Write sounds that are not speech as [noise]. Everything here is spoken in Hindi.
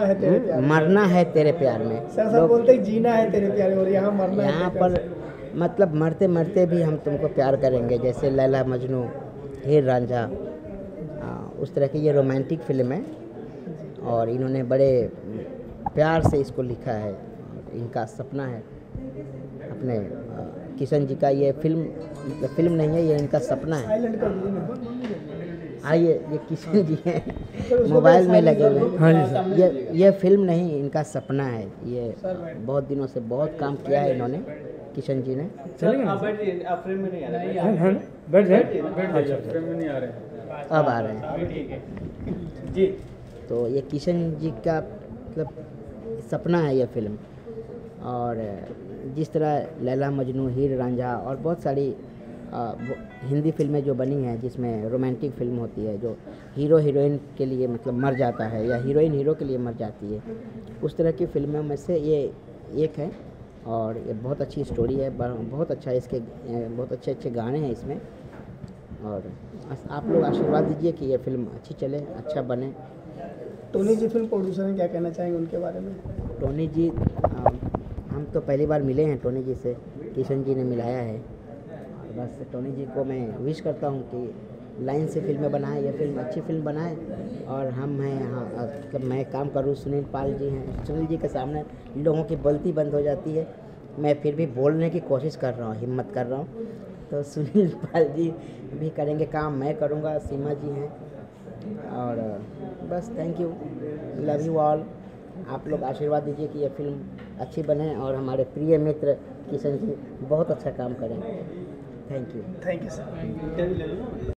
है तेरे प्यार में। मरना है तेरे प्यार में। सर सब बोलते हैं जीना है तेरे प्यार में और यहाँ मरना यहाँ पर मतलब मरते मरते भी हम तुमको प्यार करेंगे जैसे लैला मजनू हीर रांझा उस तरह की ये रोमांटिक फ़िल्म है। और इन्होंने बड़े प्यार से इसको लिखा है इनका सपना है। अपने किशन जी का ये फ़िल्म मतलब फ़िल्म नहीं है ये इनका सपना से। है। आइए ये किशन जी हैं। मोबाइल में लगे हुए हैं। हाँ। जी सर। ये ये फ़िल्म नहीं इनका सपना है। ये बहुत दिनों से बहुत काम किया है इन्होंने किशन जी ने। हाँ, हाँ, बैठ अब आ रहे हैं। जी। तो ये किशन जी का मतलब सपना है ये फ़िल्म। और जिस तरह लैला मजनू हीर रांझा और बहुत सारी हिंदी फ़िल्में जो बनी हैं जिसमें रोमांटिक फ़िल्म होती है जो हीरो हीरोइन के लिए मतलब मर जाता है या हीरोइन हीरो के लिए मर जाती है उस तरह की फ़िल्मों में से ये एक है और ये बहुत अच्छी स्टोरी है बहुत अच्छा इसके बहुत अच्छे अच्छे गाने हैं इसमें और आप लोग आशीर्वाद दीजिए कि ये फ़िल्म अच्छी चले अच्छा बने। टोनी जी फ़िल्म प्रोड्यूसर हैं क्या कहना चाहेंगे उनके बारे में? टोनी जी आ, हम तो पहली बार मिले हैं टोनी जी से किशन जी ने मिलाया है। बस टोनी जी को मैं विश करता हूँ कि लाइन से फ़िल्में बनाएँ, ये फ़िल्म अच्छी फ़िल्म बनाएँ। और हम हैं यहाँ मैं काम करूँ, सुनील पाल जी हैं। सुनील जी के सामने लोगों की बोलती बंद हो जाती है। मैं फिर भी बोलने की कोशिश कर रहा हूँ, हिम्मत कर रहा हूँ। तो [laughs] सुनील पाल जी भी करेंगे काम, मैं करूँगा, सीमा जी हैं। और, बस thank you love you all आप लोग आशीर्वाद दीजिए कि ये फ़िल्म अच्छी बने और हमारे प्रिय मित्र किशन जी बहुत अच्छा काम करें। Thank you thank you sir